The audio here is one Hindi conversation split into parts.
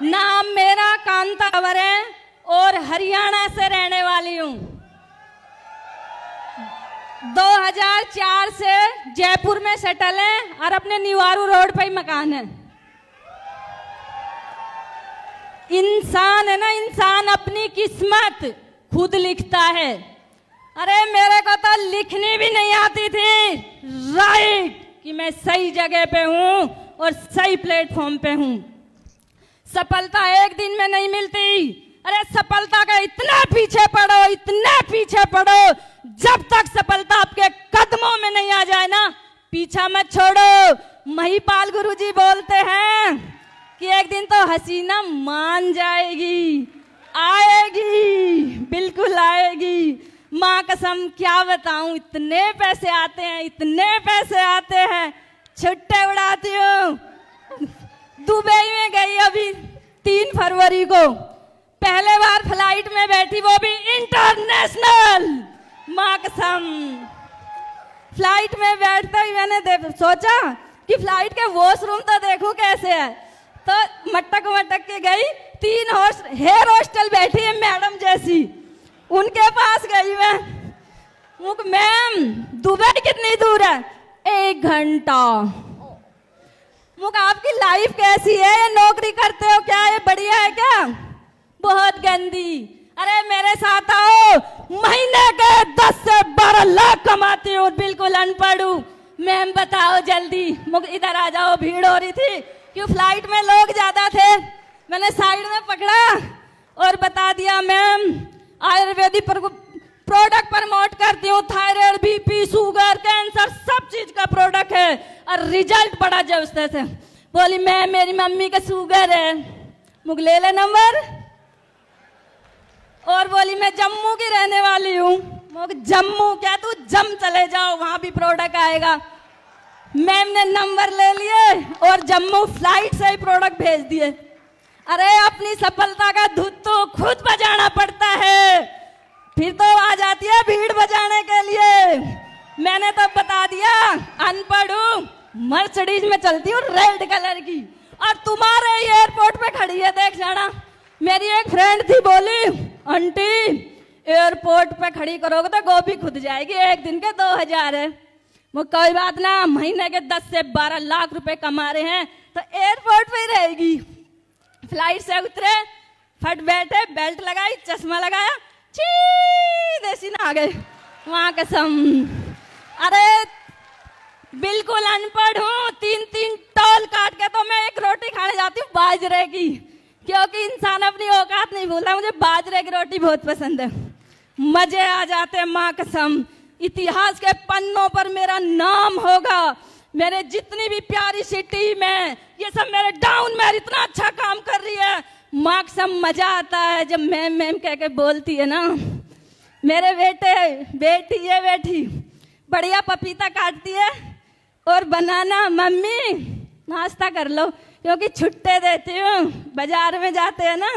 नाम मेरा कांता कंवर है और हरियाणा से रहने वाली हूँ। 2004 से जयपुर में सेटल है और अपने निवारू रोड पर ही मकान है। इंसान है ना, इंसान अपनी किस्मत खुद लिखता है। अरे मेरे को तो लिखनी भी नहीं आती थी। राइट कि मैं सही जगह पे हूँ और सही प्लेटफॉर्म पे हूँ। सफलता एक दिन में नहीं मिलती। अरे सफलता का इतना पीछे पड़ो, इतने पीछे पड़ो, जब तक सफलता आपके कदमों में नहीं आ जाए ना, पीछा मत छोड़ो। महिपाल गुरु जी बोलते हैं कि एक दिन तो हसीना मान जाएगी, आएगी, बिल्कुल आएगी। माँ कसम, क्या बताऊँ, इतने पैसे आते हैं, इतने पैसे आते हैं। छुट्टे उड़ाती हूँ। दुबई में गई अभी। तीन फरवरी को पहले बार फ़्लाइट में बैठी वो भी इंटरनेशनल। माँ फ़्लाइट में बैठते ही मैंने सोचा कि फ़्लाइट के वॉशरूम तो देखूँ कैसे है। तो मटक मटक के गई, तीन हेयर हॉस्टल बैठी है मैडम जैसी। उनके पास गई मैं। मैम, दुबई कितनी दूर है? एक घंटा। मुख आपकी लाइफ कैसी है? ये नौकरी करते हो क्या? ये बढ़िया है क्या? बहुत गंदी। अरे मेरे साथ आओ। महीने के दस से बारह लाख कमाती हूँ बिल्कुल अनपढ़ मैम बताओ जल्दी। इधर आ जाओ, भीड़ हो रही थी। क्यों फ़्लाइट में लोग ज़्यादा थे? मैंने साइड में पकड़ा और बता दिया, मैम, आयुर्वेदिक प्रोडक्ट प्रमोट करती हूँ थायराइड बीपी शुगर कैंसर सब चीज़ का प्रोडक्ट है। और रिज़ल्ट बड़ा ज़बरदस्त से बोली, मैं, मेरी मम्मी का शुगर है। मुख ले ले नंबर। और बोली, मैं जम्मू की रहने वाली हूँ। जम्मू, क्या तू जम चले जाओ, वहाँ भी प्रोडक्ट आएगा। मैम ने नंबर ले लिए और जम्मू फ़्लाइट से ही प्रोडक्ट भेज दिए। अरे, अपनी सफलता का धुत तो खुद बजाना पड़ता है। फिर तो आ जाती है भीड़ बजाने के लिए। मैंने तो बता दिया, अनपढ़ मर्सडीज में चलती हूँ रेड कलर की। और तुम्हारे एयरपोर्ट पे खड़ी है, देख जाना। मेरी एक फ्रेंड थी, बोली, आंटी, एयरपोर्ट पे खड़ी करोगे तो गोभी खुद जाएगी, एक दिन के दो हज़ार है। वो कोई बात ना, महीने के दस से बारह लाख रुपए कमा रहे हैं तो एयरपोर्ट पे रहेगी। फ़्लाइट से उतरे, फट बैठे, बेल्ट लगाई, चश्मा लगाया ची, देसी ना आ गए वहाँ कसम। अरे, बिल्कुल अनपढ़ हूँ। तीन तीन टोल काट के तो मैं एक रोटी खाने जाती हूँ, बाजरे की। क्योंकि इंसान अपनी औकात नहीं भूलता, मुझे बाजरे की रोटी बहुत पसंद है। मज़े आ जाते माँ कसम। इतिहास के पन्नों पर मेरा नाम होगा। मेरे जितनी भी प्यारी सिटी में ये सब मेरे डाउन में इतना अच्छा काम कर रही है। माँ सब मज़ा आता है जब मैम मैम कह के बोलती है ना, मेरे बेटे, बेटी, ये बेटी, बढ़िया पपीता काटती है और बनाना, मम्मी, नाश्ता कर लो, क्योंकि छुट्टे देती हूँ, बाज़ार में जाते हैं ना,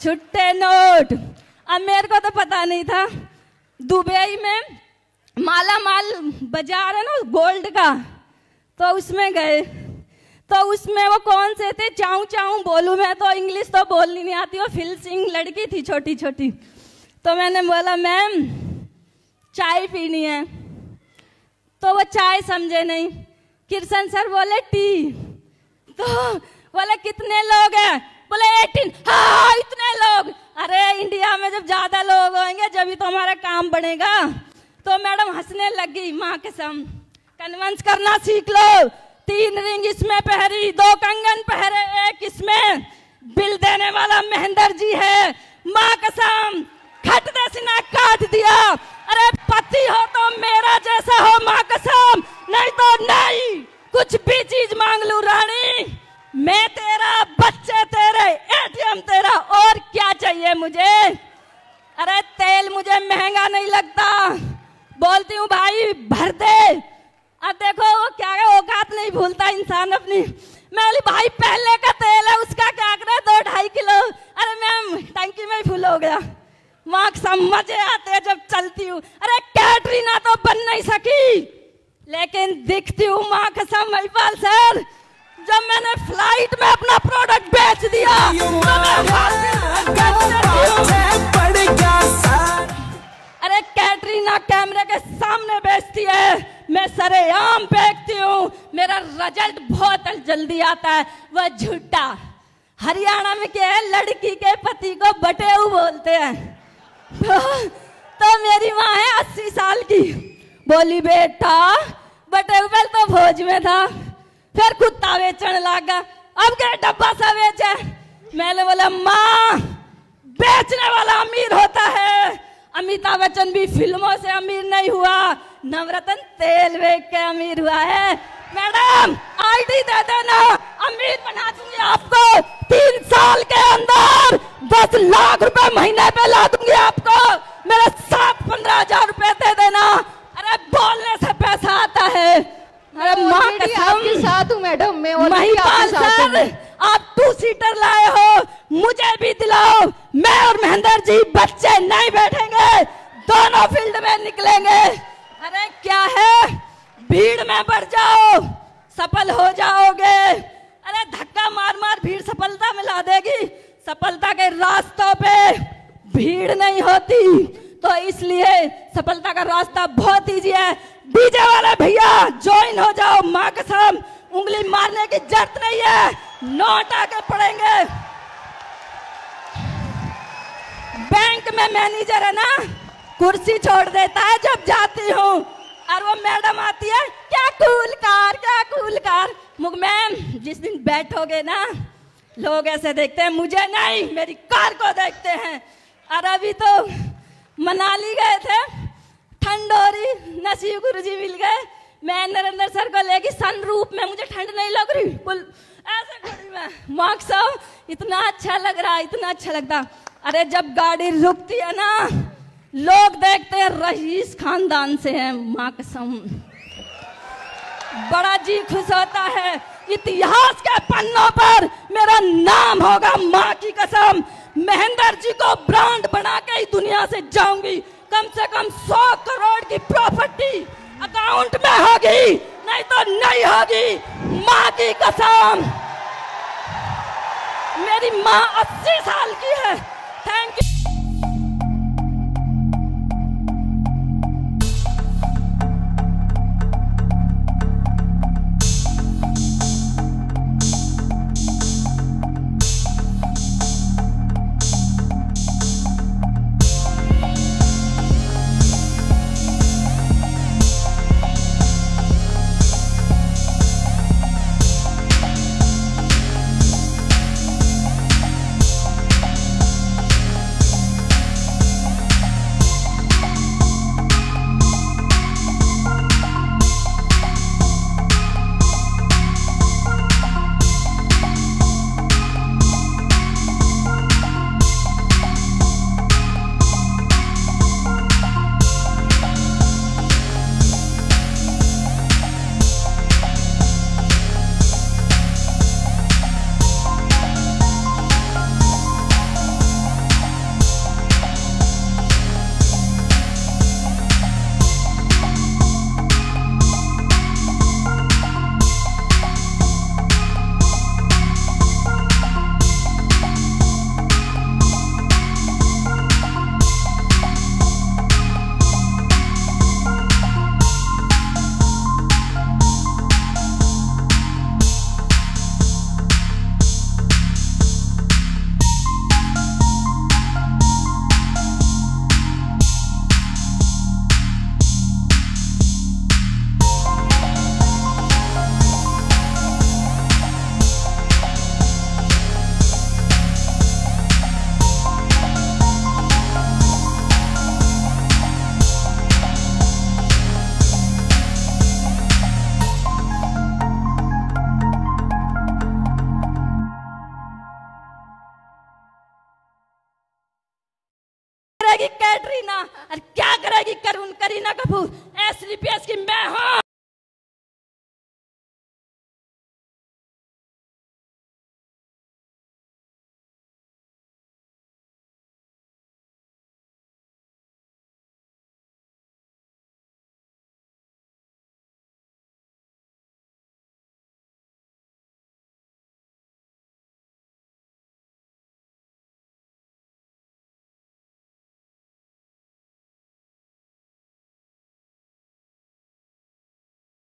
छुट्टे नोट। अब मेरे को तो पता नहीं था, दुबई में माला माल बाज़ार है ना, गोल्ड का तो उसमें गए। तो उसमें वो कौन से थे? चाऊ चाऊ बोलू मैं तो इंग्लिश तो बोलनी नहीं आती, वो फिल सिंह लड़की थी छोटी छोटी। तो मैंने बोला, मैम, चाय पीनी है। तो वो चाय समझे नहीं। किरसन सर बोले, टी। तो बोले, कितने लोग हैं? बोले, एटीन। हाँ इतने लोग। अरे इंडिया में जब ज़्यादा लोग होंगे, जब तो हमारा काम बनेगा तो मैडम हंसने लगी माँ के सम। कन्वेंस करना सीख लो। तीन रिंग इसमें पहरी, दो कंगन पहरे, एक इसमें बिल देने वाला महेंद्र जी है। माँ कसम, खट दसिना काट दिया। अरे पति हो तो मेरा जैसा हो, माँ कसम। नहीं तो नहीं, कुछ भी चीज़ मांग लू रानी। मैं तेरा, बच्चे तेरे, एटीएम तेरा, और क्या चाहिए मुझे? अरे तेल मुझे महँगा नहीं लगता। बोलती हूँ, भाई, भर दे। अब देखो वो क्या है औकात नहीं भूलता इंसान अपनी। मैं बोली भाई पहले का तेल है उसका क्या करे? दो ढाई किलो। अरे मैम टंकी में फुल हो गया। वहाँ समझे आते हैं जब चलती हूँ। अरे कैटरीना तो बन नहीं सकी। लेकिन दिखती हूँ माँ कसम महिपाल सर। जब मैंने फ़्लाइट में अपना प्रोडक्ट बेच दिया? अरे कैटरीना कैमरे के सामने बेचती है। मैं सरेआम बेचती हूँ। मेरा रिज़ल्ट बहुत जल्दी आता है। वह झूठा। हरियाणा में क्या है? लड़की के पति को बटेऊ बोलते हैं। तो, तो मेरी माँ है अस्सी साल की। बोली बेटा बटेऊ पहले तो भोज में था। फिर कुत्ता बेचने लगा। अब क्या डब्बा सा बेचे? मैंने बोला माँ बेचने वाला अमीर होता है। अमिताभ बच्चन भी फ़िल्मों से अमीर नहीं हुआ। नवरत्न तेल बेच के अमीर हुआ है। मैडम आईडी दे देना। अमीर बना दूँगी आपको। तीन साल के अंदर दस लाख रुपए महीने पे ला दूँगी आपको। मेरे साथ पंद्रह हज़ार रूपए दे देना। अरे बोलने से पैसा आता है। अरे माँ आपके कसम। साथ हूँ मैडम। मैं ऑलरेडी महिपाल सर आप टू सीटर लाए हो, मुझे भी दिलाओ। मैं और महेंद्र जी बच्चे नहीं बैठेंगे, दोनों फ़ील्ड में निकलेंगे। अरे क्या है? भीड़ में बढ़ जाओ, सफल हो जाओगे। अरे धक्का मार मार, भीड़ सफलता में ला देगी। सफलता के रास्तों पे भीड़ नहीं होती। तो इसलिए सफलता का रास्ता बहुत ईजी है। डीजे वाले भैया ज्वाइन हो जाओ, माँ कसम। उंगली मारने की ज़रूरत नहीं है। नोट आके पड़ेंगे। बैंक में मैनेजर है ना, कुर्सी छोड़ देता है जब जाती हूँ। और वो मैडम आती है, क्या कूल कार, क्या कूल कार? मैम, जिस दिन बैठोगे ना, लोग ऐसे देखते हैं, मुझे नहीं, मेरी कार को देखते हैं। और अभी तो मनाली गए थे ठंड रही नसीब गुरु जी मिल गए। मैं नरेंद्र सर को लेगी सन रूप में, मुझे ठंड नहीं लग रही। बोल, ऐसे मैं। मार्क साहब, इतना अच्छा लग रहा, इतना अच्छा लगता। अरे जब गाड़ी रुकती है ना, लोग देखते हैं रईस खानदान से है माँ कसम बड़ा जी खुश होता है। इतिहास के पन्नों पर मेरा नाम होगा माँ की कसम। महेंद्र जी को ब्रांड बना के ही दुनिया से जाऊँगी। कम से कम सौ करोड़ की प्रॉपर्टी। अकाउंट में होगी, नहीं तो नहीं होगी। माँ की कसम। मेरी माँ अस्सी साल की है। Thank you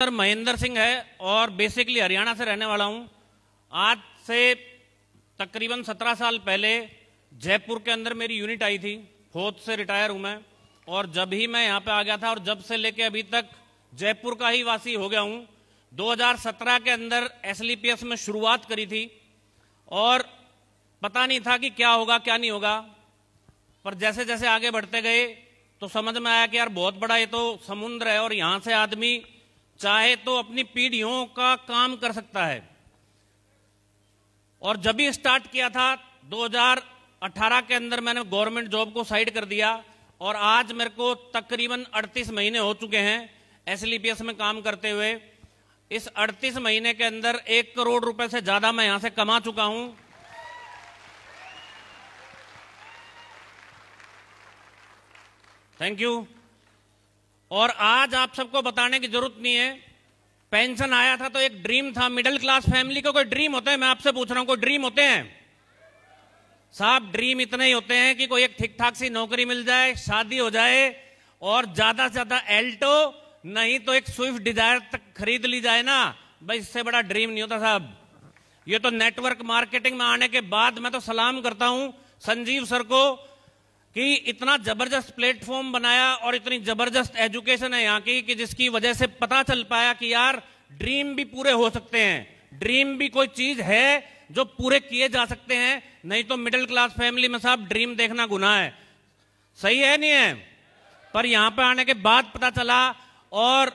sir Mahendra Singh है और बेसिकली हरियाणा से रहने वाला हूँ। आज से तकरीबन सत्रह साल पहले जयपुर के अंदर मेरी यूनिट आई थी। फौज से रिटायर हूँ मैं। और जब ही मैं यहाँ पे आ गया था और जब से लेके अभी तक जयपुर का ही वासी हो गया हूँ 2017 के अंदर एसलीपीएस में शुरुआत करी थी। और पता नहीं था कि क्या होगा, क्या नहीं होगा। पर जैसे जैसे आगे बढ़ते गए तो समझ में आया कि यार बहुत बड़ा ये तो समुद्र है और यहाँ से आदमी चाहे तो अपनी पीढ़ियों का काम कर सकता है। और जब भी स्टार्ट किया था 2018 के अंदर मैंने गवर्नमेंट जॉब को साइड कर दिया और आज मेरे को तकरीबन 38 महीने हो चुके हैं एसलीपीएस में काम करते हुए। इस 38 महीने के अंदर एक करोड़ रुपए से ज़्यादा मैं यहाँ से कमा चुका हूँ। थैंक यू और आज आप सबको बताने की ज़रूरत नहीं है। पेंशन आया था तो एक ड्रीम था, मिडिल क्लास फैमिली को कोई ड्रीम होता है, मैं आपसे पूछ रहा हूँ, कोई ड्रीम होते हैं? साहब, ड्रीम इतने ही होते हैं कि कोई एक ठीक ठाक सी नौकरी मिल जाए, शादी हो जाए, और ज़्यादा से ज़्यादा एल्टो नहीं तो एक स्विफ्ट डिज़ायर तक खरीद ली जाए ना। भाई, इससे बड़ा ड्रीम नहीं होता साहब। ये तो नेटवर्क मार्केटिंग में आने के बाद मैं तो सलाम करता हूँ संजीव सर को कि इतना ज़बरदस्त प्लेटफॉर्म बनाया और इतनी ज़बरदस्त एजुकेशन है यहाँ की कि जिसकी वजह से पता चल पाया कि यार, ड्रीम भी पूरे हो सकते हैं। ड्रीम भी कोई चीज़ है जो पूरे किए जा सकते हैं, नहीं तो मिडिल क्लास फैमिली में साहब ड्रीम देखना गुना है। सही है नहीं है? पर यहाँ पर आने के बाद पता चला और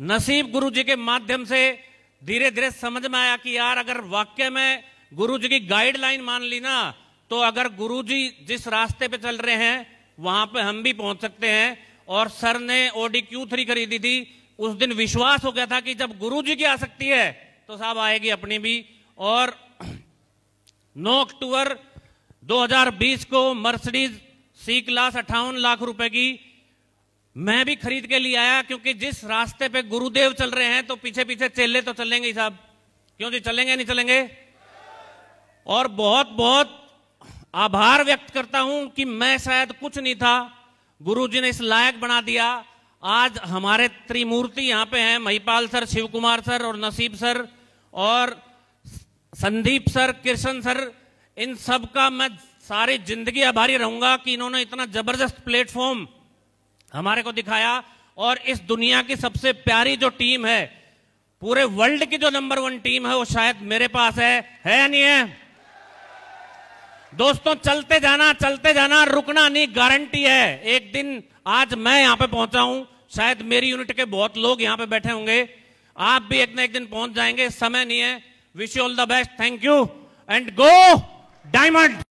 नसीब गुरु जी के माध्यम से धीरे धीरे समझ में आया कि यार, अगर वाक्य में गुरु जी की गाइडलाइन मान ली ना तो अगर गुरुजी जिस रास्ते पे चल रहे हैं, वहाँ पे हम भी पहुँच सकते हैं। और सर ने ओडी क्यू थ्री खरीदी थी, उस दिन विश्वास हो गया था कि जब गुरुजी की आ सकती है तो साहब आएगी अपनी भी। और 9 अक्टूबर 2020 को मर्सिडीज सी क्लास अट्ठावन लाख रुपए की मैं भी खरीद के लिए आया, क्योंकि जिस रास्ते पे गुरुदेव चल रहे हैं तो पीछे पीछे चेले तो चलेंगे ही साहब। क्यों जी, चलेंगे नहीं चलेंगे? और बहुत बहुत आभार व्यक्त करता हूँ कि मैं शायद कुछ नहीं था। गुरुजी ने इस लायक बना दिया। आज हमारे त्रिमूर्ति यहाँ पे हैं, महिपाल सर शिव कुमार सर और नसीब सर और संदीप सर कृष्ण सर। इन सब का मैं सारी ज़िंदगी आभारी रहूँगा कि इन्होंने इतना ज़बरदस्त प्लेटफॉर्म हमारे को दिखाया। और इस दुनिया की सबसे प्यारी जो टीम है, पूरे वर्ल्ड की जो नंबर वन टीम है, वो शायद मेरे पास है। है नहीं है? दोस्तों, चलते जाना चलते जाना, रुकना नहीं गारंटी है। एक दिन आज मैं यहाँ पे पहुँचा हूँ। शायद मेरी यूनिट के बहुत लोग यहाँ पे बैठे होंगे। आप भी एक ना एक दिन पहुँच जाएँगे। समय नहीं है। Wish you all the best thank you and go diamond